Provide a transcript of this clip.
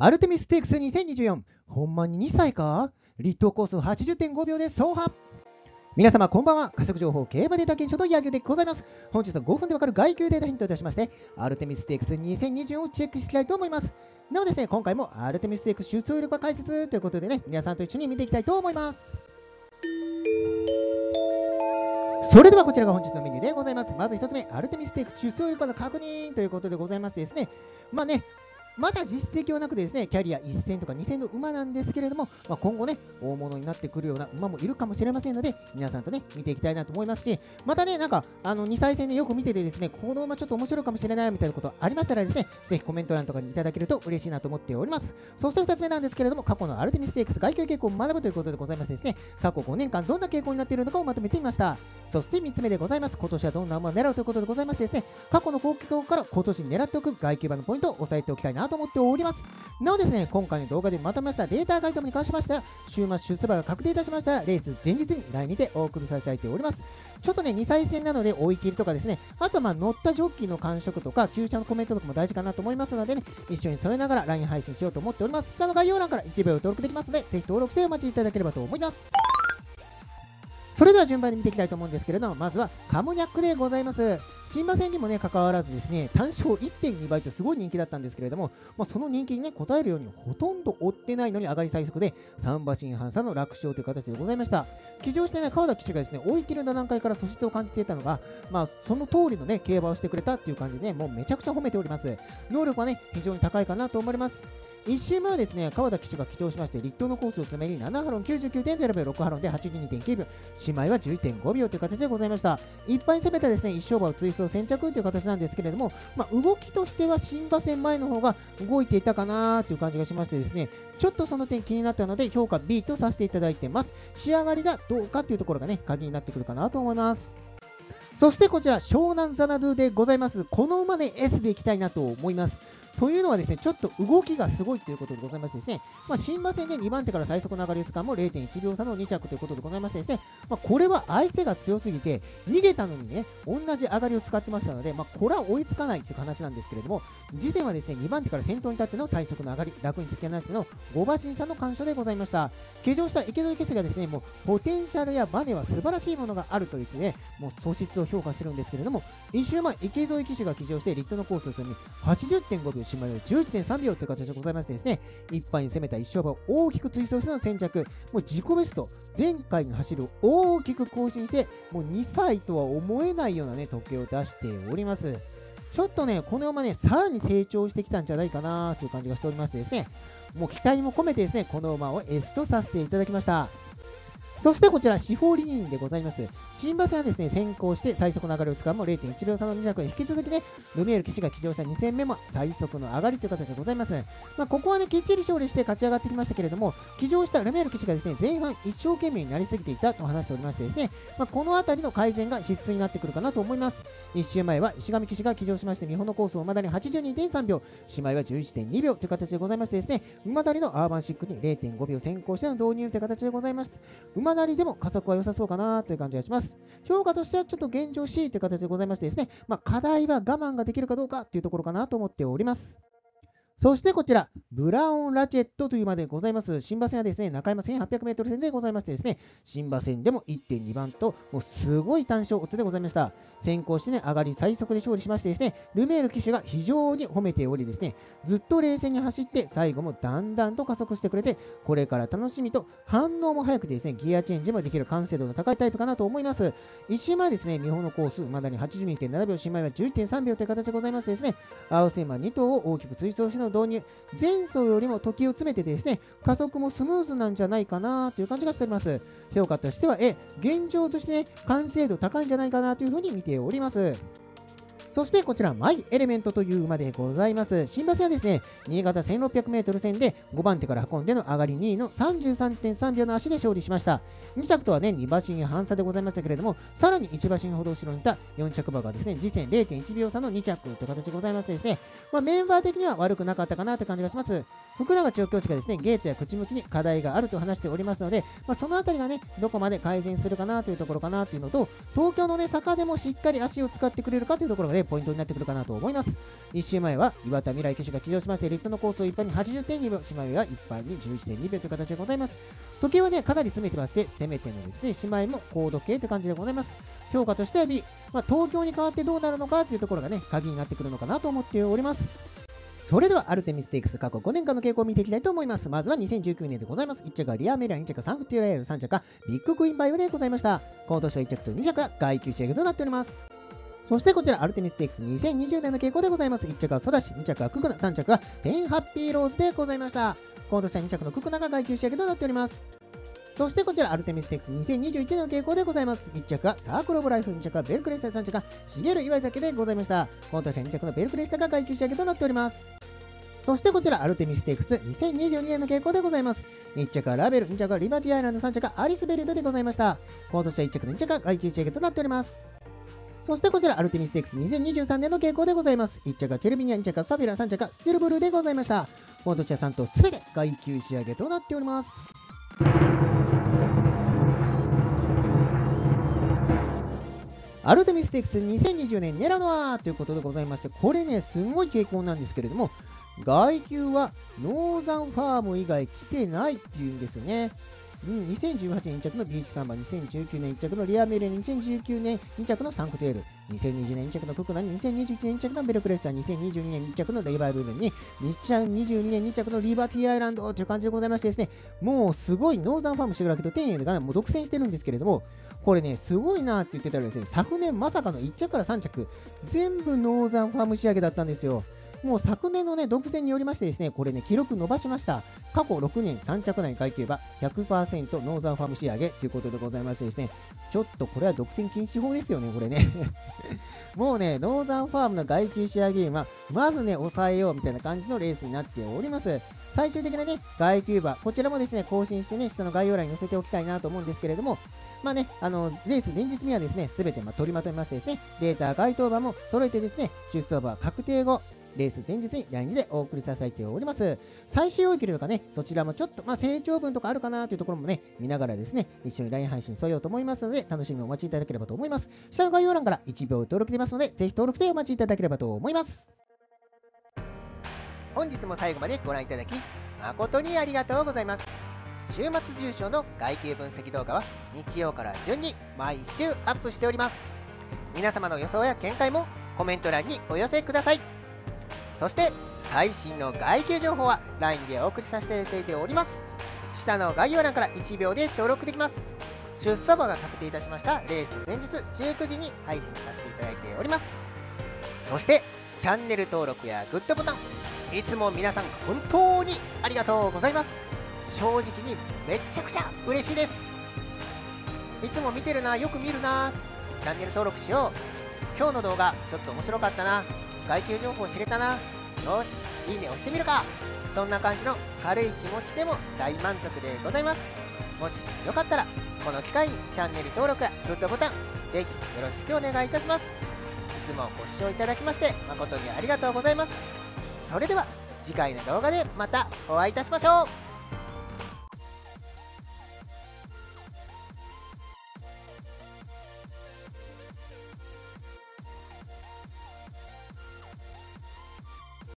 アルテミステークス2024、ほんまに2歳か？立東コース80.5秒で走破。皆様こんばんは。加速情報競馬データ検証の野球でございます。本日は5分でわかる外球データヒントいたしましてアルテミステークス2024をチェックしていきたいと思います。なおですね今回もアルテミステークス出走力は解説ということでね皆さんと一緒に見ていきたいと思います。それではこちらが本日のメニューでございます。まず1つ目、アルテミステークス出走力の確認ということでございましてですね、まあね、まだ実績はなくてですね、キャリア1000とか2000の馬なんですけれども、まあ、今後ね、大物になってくるような馬もいるかもしれませんので、皆さんとね、見ていきたいなと思いますし、またね、なんか、あの、2歳戦でよく見ててですね、この馬ちょっと面白いかもしれないみたいなことありましたらですね、ぜひコメント欄とかにいただけると嬉しいなと思っております。そして2つ目なんですけれども、過去のアルテミステークス外境傾向を学ぶということでございましてですね、過去5年間どんな傾向になっているのかをまとめてみました。そして3つ目でございます。今年はどんな馬を狙うということでございましてですね、過去の高級から今年狙っておく外級馬のポイントを押さえておきたいなと思っております。なおですね、今回の動画でまとめましたデータガイドに関しましては、週末出馬が確定いたしましたレース前日に LINE にてお送りさせております。ちょっとね、2歳戦なので追い切りとかですね、あとまあ乗ったジョッキーの感触とか、旧車のコメントとかも大事かなと思いますのでね、一緒に添えながら LINE 配信しようと思っております。下の概要欄から1秒登録できますので、ぜひ登録してお待ちいただければと思います。それでは順番に見ていきたいと思うんですけれども、まずはカムニャックでございます。新馬戦にもね、関わらずですね、単勝1.2倍とすごい人気だったんですけれども、まあ、その人気にね、応えるようにほとんど追ってないのに上がり最速で、3馬身半差の楽勝という形でございました。騎乗してね、川田騎手がですね、追い切るの段階から素質を感じていたのが、まあ、その通りのね、競馬をしてくれたっていう感じでね、もうめちゃくちゃ褒めております。能力はね、非常に高いかなと思われます。1周目はですね、川田騎手が騎乗しまして、立東のコースを詰めに7ハロン99.0秒、6ハロンで82.9秒、姉妹は11.5秒という形でございました。一般に攻めたですね、一勝馬をツイスト先着という形なんですけれども、まあ、動きとしては新馬戦前の方が動いていたかなという感じがしましてですね、ちょっとその点気になったので、評価 B とさせていただいてます。仕上がりがどうかっていうところがね、鍵になってくるかなと思います。そしてこちら、湘南ザナドゥでございます。この馬で S でいきたいなと思います。というのはですね、ちょっと動きがすごいということでございましてですね、まあ、新馬戦で2番手から最速の上がりかも0.1秒差の2着ということでございましてですね、まあ、これは相手が強すぎて、逃げたのにね、同じ上がりを使ってましたので、まあ、これは追いつかないという話なんですけれども、次戦はですね、2番手から先頭に立っての最速の上がり、楽に突き放しての5馬身差の干渉でございました。騎乗した池添決がですね、もうポテンシャルやバネは素晴らしいものがあると言ってね、もう素質を評価してるんですけれども、1周前、池添騎手が騎乗してリットのコースを積み、80.5秒、島より11.3秒という形でございましてですね、一杯に攻めた一勝負を大きく追走しての先着、もう自己ベスト、前回の走るを大きく更新して、もう2歳とは思えないようなね、時計を出しております。ちょっとね、この馬ね、さらに成長してきたんじゃないかなという感じがしておりましてですね、もう期待も込めてですね、この馬を S とさせていただきました。そしてこちら、四方リニンでございます。新馬戦はですね、先行して最速の上がりを使うも0.1秒差の2着引き続きね、ルミエル騎士が騎乗した2戦目も最速の上がりという形でございます。まあ、ここはね、きっちり勝利して勝ち上がってきましたけれども、騎乗したルミエル騎士がですね、前半一生懸命になりすぎていたと話しておりましてですね、まあ、この辺りの改善が必須になってくるかなと思います。1周前は石上騎士が騎乗しまして、日本のコースを馬だに82.3秒、姉妹は11.2秒という形でございましてですね、馬だりのアーバンシックに0.5秒先行しての導入という形でございます。馬なりでも加速は良さそうかなという感じがします。評価としてはちょっと現状 C という形でございましてですね、まあ、課題は我慢ができるかどうかというところかなと思っております。そしてこちら、ブラウンラチェットというまでございます。新馬戦はですね、中山 1800m 戦でございましてですね、新馬戦でも1.2番と、もうすごい単勝オッズでございました。先行してね、上がり最速で勝利しましてですね、ルメール騎手が非常に褒めておりですね、ずっと冷静に走って、最後もだんだんと加速してくれて、これから楽しみと、反応も早くてですね、ギアチェンジもできる完成度の高いタイプかなと思います。1周前ですね、日本のコース、まだに82.7秒、新米は11.3秒という形でございましてですね、青線馬2頭を大きく追走しての導入、前走よりも時を詰めてですね、加速もスムーズなんじゃないかなという感じがしております。評価としては、え、現状として、ね、完成度高いんじゃないかなというふうに見ております。そしてこちら、マイエレメントという馬でございます。新馬戦はですね、新潟 1600m 戦で5番手から運んでの上がり2位の33.3秒の足で勝利しました。2着とはね、2馬身半差でございましたけれども、さらに1馬身ほど後ろにいた4着馬がですね、次戦0.1秒差の2着という形でございましてですね、まあ、メンバー的には悪くなかったかなという感じがします。福永調教師がですね、ゲートや口向きに課題があると話しておりますので、まあ、そのあたりがね、どこまで改善するかなというところかなというのと、東京のね、坂でもしっかり足を使ってくれるかというところがね、ポイントになってくるかなと思います。1週前は岩田未来騎手が起乗しまして、リフトのコースを一般に80.2秒、姉妹は一般に11.2秒という形でございます。時計はね、かなり詰めてまして、せめてのですね、姉妹も高度計という感じでございます。評価としては B、まあ、東京に変わってどうなるのかというところがね、鍵になってくるのかなと思っております。それではアルテミステークス過去5年間の傾向を見ていきたいと思います。まずは2019年でございます。1着はリアメリア、2着はサンクティラエル、3着はビッグクイーンバイオでございました。今年は1着と2着は外級仕上げとなっております。そしてこちら、アルテミステークス2020年の傾向でございます。1着はソダシ、2着はククナ、3着はテンハッピーローズでございました。今年は2着のククナが外級仕上げとなっております。そしてこちら、アルテミステークス2021年の傾向でございます。1着はサークルオブライフ、2着はベルクレスタ、3着はシゲル岩井酒でございました。今年は2着のベルクレスタが外級仕上げとなっております。そしてこちら、アルテミステークス2022年の傾向でございます。1着はラベル、2着はリバティアイランド、3着はアリスベルトでございました。今年は1着の2着は外級仕上げとなっております。そしてこちら、アルテミステークス2023年の傾向でございます。1着はケルビニア、2着はサビラ、3着はスティルブルーでございました。今年は3頭すべて外級仕上げとなっております。アルテミステークス2020年ネラノアということでございまして、これね、すごい傾向なんですけれども、外球はノーザンファーム以外来てないっていうんですよね。うん、2018年2着のビーチサンバ、2019年1着のリアメレン、2019年2着のサンクテール、2020年2着のククナに、2021年2着のベルクレッサー、2022年2着のレイバーブーベンに、2022年2着のリバティアイランドという感じでございましてですね、もうすごいノーザンファームシグラキとテンエルがもう独占してるんですけれども、これね、すごいなって言ってたらですね、昨年まさかの1着から3着、全部ノーザンファーム仕上げだったんですよ。もう昨年のね、独占によりましてですね、これね、記録伸ばしました。過去6年3着内外厩馬100%ノーザンファーム仕上げということでございましてですね、ちょっとこれは独占禁止法ですよね、これね。もうね、ノーザンファームの外級仕上げ馬、まずね、抑えようみたいな感じのレースになっております。最終的なね、外級馬、こちらもですね、更新してね、下の概要欄に載せておきたいなと思うんですけれども、まあね、あの、レース前日にはですね、すべてま取りまとめましてですね、データ、該当馬も揃えてですね、出走馬確定後、レース前日に LINE でお送りさせております。最終追い切りとかね、そちらもちょっと、まあ、成長分とかあるかなというところもね、見ながらですね、一緒に LINE 配信添えようと思いますので、楽しみにお待ちいただければと思います。下の概要欄から1秒登録できますので、ぜひ登録してお待ちいただければと思います。本日も最後までご覧いただき、誠にありがとうございます。週末重賞の外形分析動画は日曜から順に毎週アップしております。皆様の予想や見解もコメント欄にお寄せください。そして最新の外球情報は LINE でお送りさせていただいております。下の概要欄から1秒で登録できます。出走馬が確定いたしました。レース前日19時に配信させていただいております。そしてチャンネル登録やグッドボタンいつも皆さん本当にありがとうございます。正直にめちゃくちゃ嬉しいです。いつも見てるなよく見るな。チャンネル登録しよう。今日の動画ちょっと面白かったな。外球情報知れたな。よしいいね押してみるか。そんな感じの軽い気持ちでも大満足でございます。もしよかったらこの機会にチャンネル登録やグッドボタンぜひよろしくお願いいたします。いつもご視聴いただきまして誠にありがとうございます。それでは次回の動画でまたお会いいたしましょう。